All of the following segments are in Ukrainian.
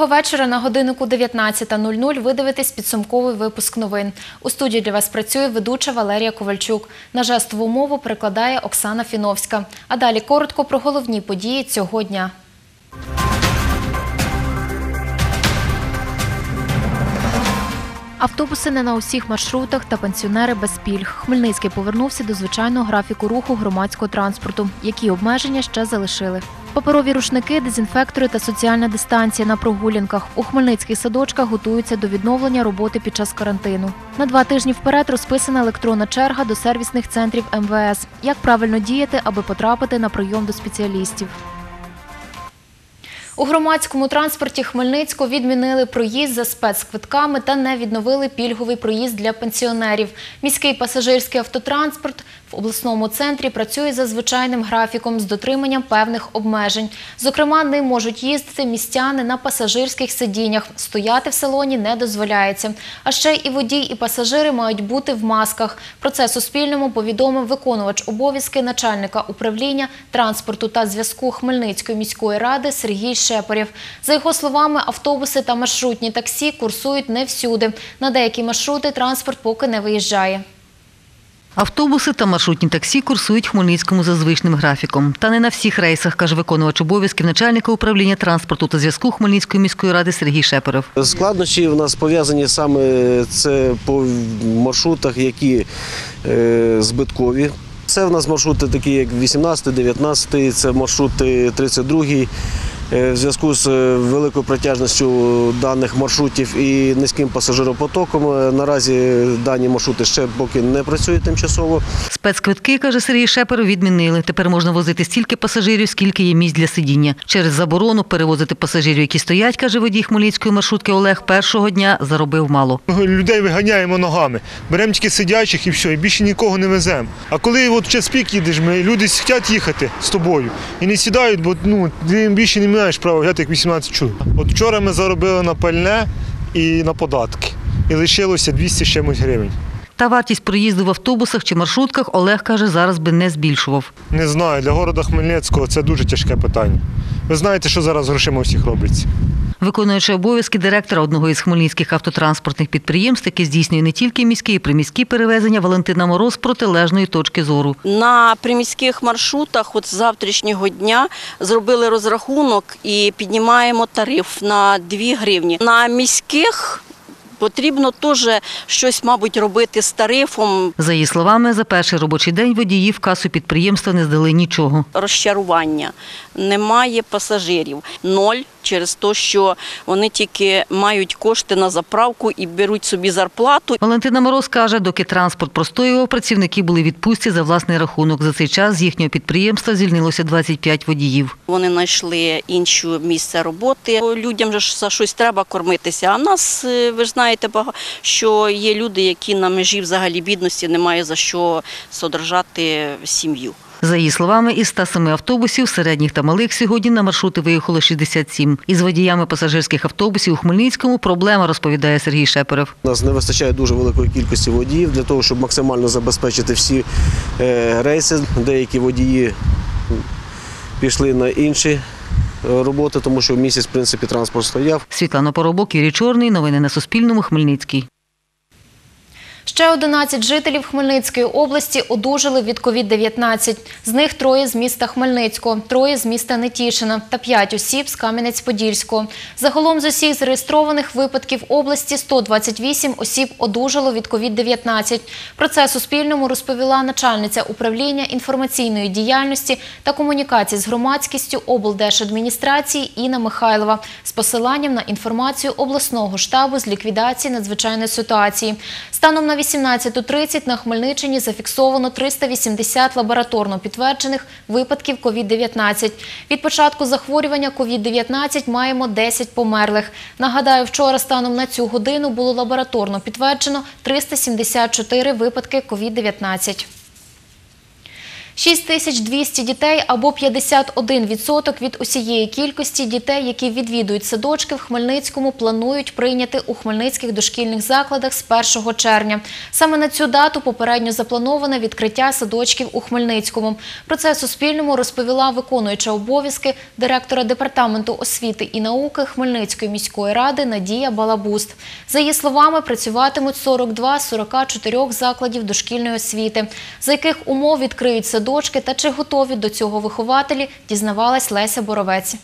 Доброго вечора. На годиннику 19.00 ви дивитесь підсумковий випуск новин. У студії для вас працює ведуча Валерія Ковальчук. На жестову мову перекладає Оксана Фіновська. А далі коротко про головні події цього дня. Автобуси не на усіх маршрутах та пенсіонери без пільг. Хмельницький повернувся до звичайного графіку руху громадського транспорту. Які обмеження ще залишили? Паперові рушники, дезінфектори та соціальна дистанція на прогулянках. У хмельницьких садочках готуються до відновлення роботи під час карантину. На два тижні вперед розписана електронна черга до сервісних центрів МВС. Як правильно діяти, аби потрапити на прийом до спеціалістів? У громадському транспорті Хмельницького відмінили проїзд за спецквитками та не відновили пільговий проїзд для пенсіонерів. Міський пасажирський автотранспорт в обласному центрі працює за звичайним графіком з дотриманням певних обмежень. Зокрема, ним можуть їздити містяни на пасажирських сидіннях. Стояти в салоні не дозволяється. А ще і водій, і пасажири мають бути в масках. Про це Суспільному повідомив виконувач обов'язки начальника управління транспорту та зв'язку Хмельницької міської ради Сергій Шепарєв. За його словами, автобуси та маршрутні таксі курсують не всюди. На деякі маршрути транспорт поки не виїжджає. Автобуси та маршрутні таксі курсують Хмельницькому за звичним графіком. Та не на всіх рейсах, каже виконувач обов'язків начальника управління транспорту та зв'язку Хмельницької міської ради Сергій Шепарев. Складнощі в нас пов'язані саме це по маршрутах, які е, збиткові. Це в нас маршрути такі, як 18, 19, це маршрути 32. Е, В зв'язку з е, великою протяжністю даних маршрутів і низьким пасажиропотоком е, наразі дані маршрути ще поки не працюють тимчасово. Спецквитки, каже Сергій Шепарев, відмінили. Тепер можна возити стільки пасажирів, скільки є місць для сидіння. Через заборону перевозити пасажирів, які стоять, каже водій Хмельницької маршрутки Олег, першого дня заробив мало. Людей виганяємо ногами, беремо тільки сидячих і все, і більше нікого не веземо. А коли от в час пік їдеш, ми, люди хочуть їхати з тобою і не сідають, бо ну, їм більше не маєш права взяти як 18 чоловік. От вчора ми заробили на пальне і на податки. І лишилося 200 з чимось гривень. Та вартість проїзду в автобусах чи маршрутках Олег каже, зараз би не збільшував. Не знаю, для города Хмельницького це дуже тяжке питання. Ви знаєте, що зараз грошима всіх робиться. Виконуючи обов'язки директора одного із хмельницьких автотранспортних підприємств, який здійснює не тільки міські і приміські перевезення, Валентина Мороз протилежної точки зору. На приміських маршрутах от з завтрашнього дня зробили розрахунок і піднімаємо тариф на 2 гривні. На міських потрібно теж щось, мабуть, робити з тарифом. За її словами, за перший робочий день водії в касу підприємства не здали нічого. Розчарування немає пасажирів. Ноль через те, що вони тільки мають кошти на заправку і беруть собі зарплату. Валентина Мороз каже, доки транспорт простоював, працівники були відпустці за власний рахунок. За цей час з їхнього підприємства звільнилося 25 водіїв. Вони знайшли інше місце роботи. Людям же ж за щось треба кормитися. А нас, е, ви ж знаєте, бага- що є люди, які на межі взагалі бідності немає за що содержати сім'ю. За її словами, із 107 автобусів, середніх та малих, сьогодні на маршрути виїхало 67. Із водіями пасажирських автобусів у Хмельницькому проблема, розповідає Сергій Шепарев. У нас не вистачає дуже великої кількості водіїв для того, щоб максимально забезпечити всі е, рейси. Деякі водії пішли на інші роботи, тому що місяць, в принципі, транспорт стояв. Світлана Поробок, Юрій Чорний. Новини на Суспільному. Хмельницький. Ще 11 жителів Хмельницької області одужали від COVID-19. З них троє з міста Хмельницького, троє з міста Нетішина та п'ять осіб з Кам'янець-Подільського. Загалом з усіх зареєстрованих випадків області 128 осіб одужало від COVID-19. Про це Суспільному розповіла начальниця управління інформаційної діяльності та комунікації з громадськістю облдержадміністрації Інна Михайлова з посиланням на інформацію обласного штабу з ліквідації надзвичайної ситуації. Станом на 18.30 на Хмельниччині зафіксовано 380 лабораторно підтверджених випадків COVID-19. Від початку захворювання COVID-19 маємо 10 померлих. Нагадаю, вчора станом на цю годину було лабораторно підтверджено 374 випадки COVID-19. 6200 дітей або 51% від усієї кількості дітей, які відвідують садочки в Хмельницькому, планують прийняти у хмельницьких дошкільних закладах з 1 червня. Саме на цю дату попередньо заплановане відкриття садочків у Хмельницькому. Про це Суспільному розповіла виконуюча обов'язки директора департаменту освіти і науки Хмельницької міської ради Надія Балабуст. За її словами, працюватимуть 42 з 44 закладів дошкільної освіти. За яких умов відкриють садочки та чи готові до цього вихователі, дізнавалась Леся Боровець.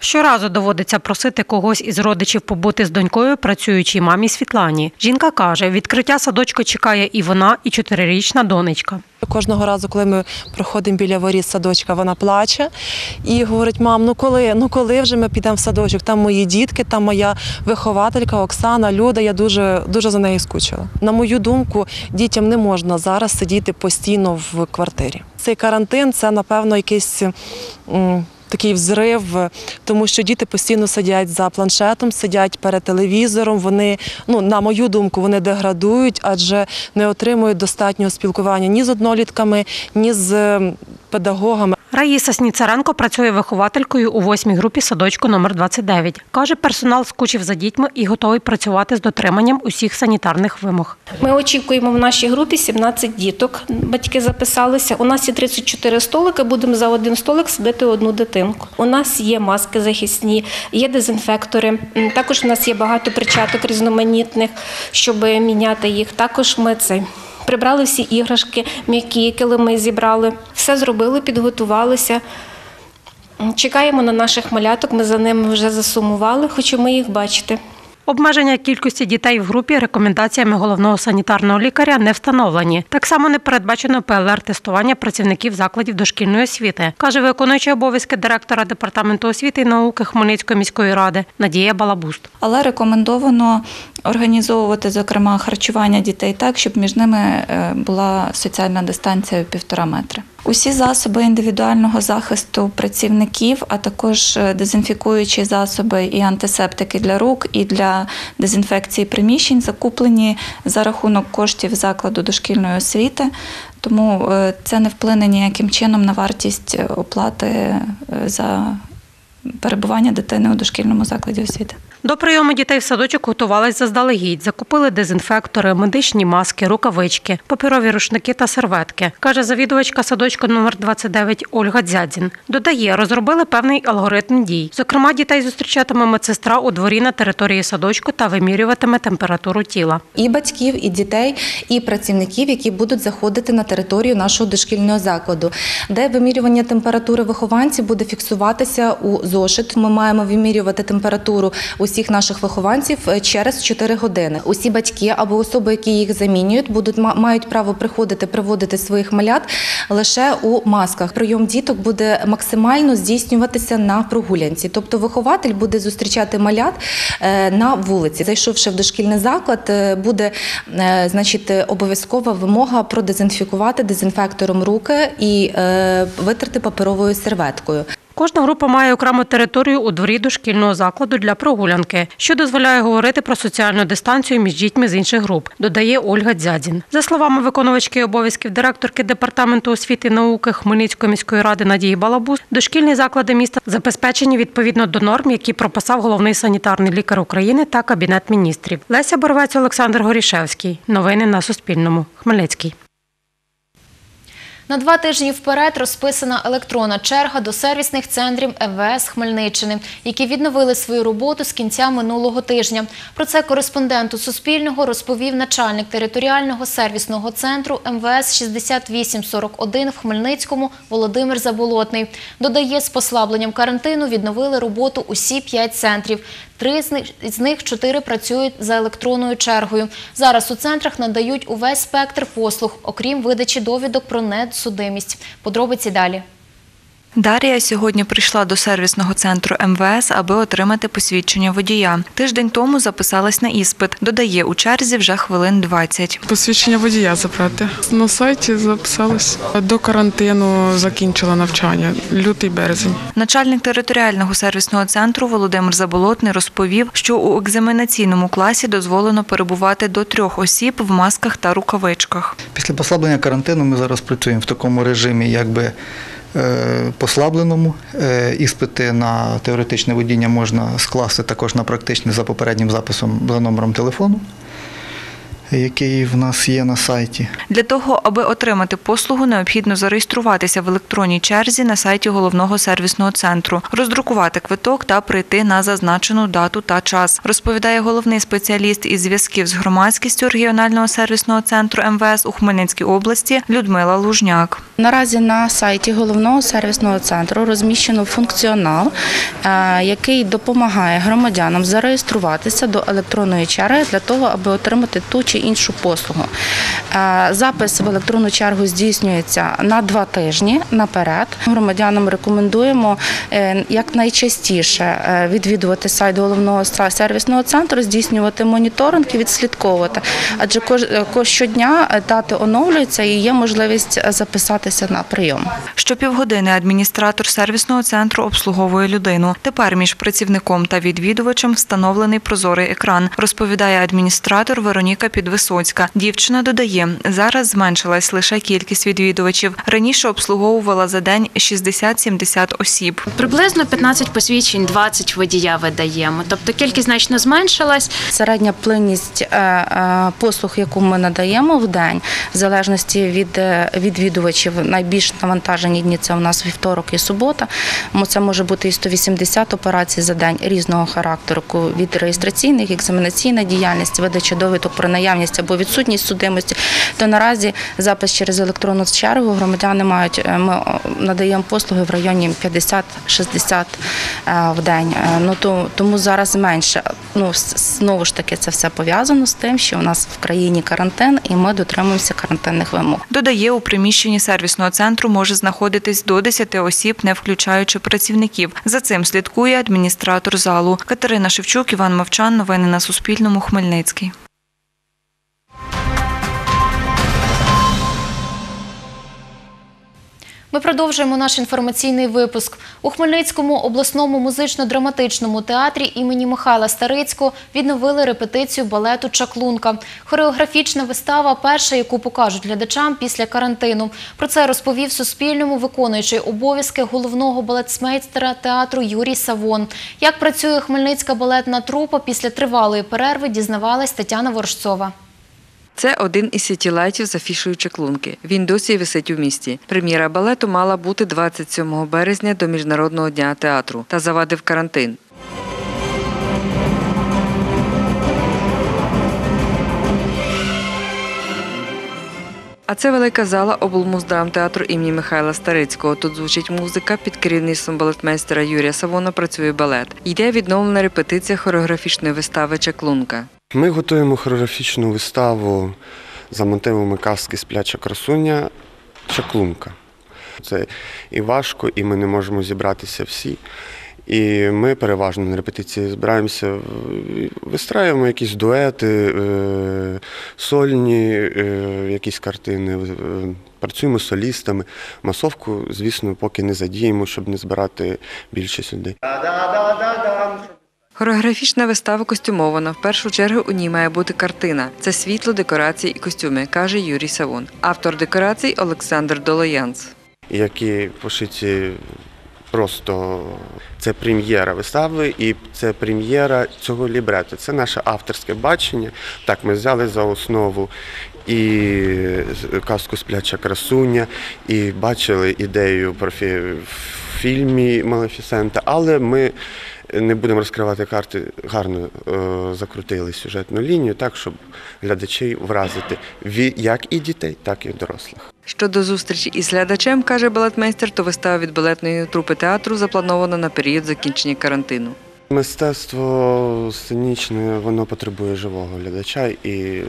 Щоразу доводиться просити когось із родичів побути з донькою, працюючій мамі Світлані. Жінка каже, відкриття садочку чекає і вона, і чотирирічна донечка. Кожного разу, коли ми проходимо біля воріт садочка, вона плаче і говорить: мам, ну коли? Ну коли вже ми підемо в садочок? Там мої дітки, там моя вихователька Оксана, Люда. Я дуже дуже за нею скучила. На мою думку, дітям не можна зараз сидіти постійно в квартирі. Цей карантин це напевно якийсь. Такий взрив, тому що діти постійно сидять за планшетом, сидять перед телевізором. Вони, ну на мою думку, вони деградують, адже не отримують достатнього спілкування ні з однолітками, ні з педагогами. Раїса Сніцаренко працює вихователькою у восьмій групі садочку номер 29. Каже, персонал скучив за дітьми і готовий працювати з дотриманням усіх санітарних вимог. Ми очікуємо в нашій групі 17 діток. Батьки записалися. У нас є 34 столики. Будемо за один столик садити одну дитинку. У нас є маски захисні, є дезінфектори. Також у нас є багато перчаток різноманітних, щоб міняти їх. Також ми це. Прибрали всі іграшки, м'які, килими зібрали. Все зробили, підготувалися. Чекаємо на наших маляток. Ми за ними вже засумували, хочемо їх бачити. Обмеження кількості дітей в групі рекомендаціями головного санітарного лікаря не встановлені. Так само не передбачено ПЛР-тестування працівників закладів дошкільної освіти, каже виконуючий обов'язки директора департаменту освіти і науки Хмельницької міської ради Надія Балабуст. Але рекомендовано організовувати, зокрема, харчування дітей так, щоб між ними е, була соціальна дистанція півтора метри. Усі засоби індивідуального захисту працівників, а також е, дезінфікуючі засоби і антисептики для рук, і для дезінфекції приміщень закуплені за рахунок коштів закладу дошкільної освіти. Тому е, це не вплине ніяким чином на вартість е, оплати за перебування дитини у дошкільному закладі освіти. До прийому дітей в садочок готувались заздалегідь. Закупили дезінфектори, медичні маски, рукавички, паперові рушники та серветки, каже завідувачка садочку номер 29 Ольга Дзядзін. Додає, розробили певний алгоритм дій. Зокрема, дітей зустрічатиме медсестра у дворі на території садочку та вимірюватиме температуру тіла. і батьків, і дітей, і працівників, які будуть заходити на територію нашого дошкільного закладу, де вимірювання температури вихованців буде фіксуватися у зошит. Ми маємо вимірювати температуру усіх наших вихованців е, через 4 години. Усі батьки або особи, які їх замінюють, будуть мають право приходити приводити своїх малят лише у масках. Прийом діток буде максимально здійснюватися на прогулянці. Тобто вихователь буде зустрічати малят е, на вулиці. Зайшовши в дошкільний заклад, е, буде значить, обов'язкова вимога продезінфікувати дезінфектором руки і витерти паперовою серветкою. Кожна група має окрему територію у дворі дошкільного закладу для прогулянки, що дозволяє говорити про соціальну дистанцію між дітьми з інших груп, додає Ольга Дзядзін. За словами виконувачки обов'язків директорки департаменту освіти і науки Хмельницької міської ради Надії Балабус, дошкільні заклади міста забезпечені відповідно до норм, які прописав головний санітарний лікар України та кабінет міністрів. Леся Боровець, Олександр Горішевський. Новини на Суспільному. Хмельницький. На два тижні вперед розписана електронна черга до сервісних центрів МВС Хмельниччини, які відновили свою роботу з кінця минулого тижня. Про це кореспонденту Суспільного розповів начальник територіального сервісного центру МВС 6841 в Хмельницькому Володимир Заболотний. Додає, з послабленням карантину відновили роботу усі п'ять центрів. Три з них, чотири працюють за електронною чергою. Зараз у центрах надають увесь спектр послуг, окрім видачі довідок про недсудимість. Подробиці далі. Дарія сьогодні прийшла до сервісного центру МВС, аби отримати посвідчення водія. Тиждень тому записалась на іспит. Додає, у черзі вже хвилин 20. Посвідчення водія забрати. На сайті записалась. До карантину закінчила навчання. Лютий березень. Начальник територіального сервісного центру Володимир Заболотний розповів, що у екзаменаційному класі дозволено перебувати до трьох осіб в масках та рукавичках. Після послаблення карантину ми зараз працюємо в такому режимі, якби послабленому. Е, Іспити на теоретичне водіння можна скласти також на практичне за попереднім записом за номером телефону, який в нас є на сайті. Для того, аби отримати послугу, необхідно зареєструватися в електронній черзі на сайті головного сервісного центру, роздрукувати квиток та прийти на зазначену дату та час, розповідає головний спеціаліст із зв'язків з громадськістю регіонального сервісного центру МВС у Хмельницькій області Людмила Лужняк. Наразі на сайті головного сервісного центру розміщено функціонал, е, який допомагає громадянам зареєструватися до електронної черги для того, аби отримати ту чи іншу послугу. Е, Запис в електронну чергу здійснюється на два тижні наперед. Громадянам рекомендуємо е, якнайчастіше е, відвідувати сайт головного сервісного центру, здійснювати моніторинг і відслідковувати. Адже щодня дати оновлюються і є можливість записатися на прийом. Щопівгодини адміністратор сервісного центру обслуговує людину. Тепер між працівником та відвідувачем встановлений прозорий екран, розповідає адміністратор Вероніка Підвисоцька. Дівчина додає, зараз зменшилась лише кількість відвідувачів. Раніше обслуговувала за день 60-70 осіб. Приблизно 15 посвідчень, 20 водія видаємо. Тобто кількість значно зменшилась. Середня плинність е, е, послуг, яку ми надаємо в день, в залежності від е, відвідувачів, найбільш навантажені дні це у нас вівторок і субота. Мо Це може бути і 180 операцій за день різного характеру, від реєстраційних, екзаменаційна діяльність, видача довідок про наявність або відсутність судимості. То наразі запис через електронну чергу громадяни мають. е, Ми надаємо послуги в районі 50-60 е, в день. Е, Ну то тому зараз менше. Ну знову ж таки, це все пов'язано з тим, що у нас в країні карантин, і ми дотримуємося карантинних вимог. Додає, у приміщенні сервісного центру може знаходитись до 10 осіб, не включаючи працівників. За цим слідкує адміністратор залу. Катерина Шевчук, Іван Мовчан. Новини на Суспільному. Хмельницький. Ми продовжуємо наш інформаційний випуск. У Хмельницькому обласному музично-драматичному театрі імені Михайла Старицького відновили репетицію балету Чаклунка. Хореографічна вистава перша, яку покажуть глядачам після карантину. Про це розповів Суспільному виконуючий обов'язки головного балетмейстера театру Юрій Савон. Як працює Хмельницька балетна трупа після тривалої перерви, дізнавалась Тетяна Ворожцова. Це один із сітілайтів з афішою Чеклунки. Він досі висить у місті. Прем'єра балету мала бути 27 березня до Міжнародного дня театру та завадив карантин. А це велика зала облмуздрамтеатру імені Михайла Старицького. Тут звучить музика під керівництвом балетмейстера Юрія Савона працює балет. Йде відновлена репетиція хореографічної вистави Чеклунка. Ми готуємо хореографічну виставу за мотивами казки Спляча красуня Чаклунка. Це і важко, і ми не можемо зібратися всі. І ми переважно на репетиції збираємося, вистраюємо якісь дуети, е, сольні е, якісь картини, е, працюємо з солістами. Масовку, звісно, поки не задіємо, щоб не збирати більшість людей. Хореографічна вистава костюмована. В першу чергу у ній має бути картина. Це світло, декорації і костюми, каже Юрій Савон. Автор декорацій Олександр Долоянц. які пошиті просто це прем'єра вистави і це прем'єра цього лібрету. Це наше авторське бачення. Так, ми взяли за основу і казку Спляча красуня, і бачили ідею про фільмі Малефісента, але ми не будемо розкривати карти, гарно е, закрутили сюжетну лінію, так, щоб глядачей вразити як і дітей, так і дорослих. Щодо зустрічі із глядачем, каже балетмейстер, то вистава від балетної трупи театру запланована на період закінчення карантину. Мистецтво сценічне воно потребує живого глядача і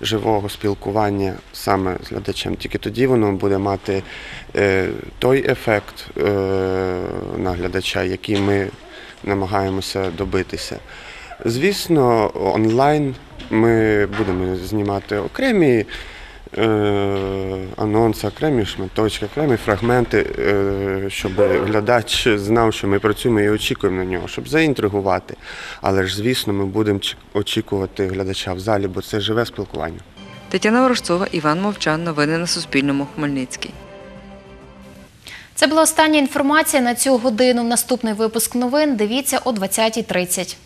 живого спілкування саме з глядачем. Тільки тоді воно буде мати е, той ефект е, на глядача, який ми намагаємося добитися. Звісно, онлайн ми будемо знімати окремі е, анонси, окремі шматочки, окремі фрагменти, е, щоб глядач знав, що ми працюємо і очікуємо на нього, щоб заінтригувати. Але ж, звісно, ми будемо очікувати глядача в залі, бо це живе спілкування. Тетяна Ворожцова, Іван Мовчан. Новини на Суспільному. Хмельницький. Це була остання інформація на цю годину. Наступний випуск новин дивіться о 20.30.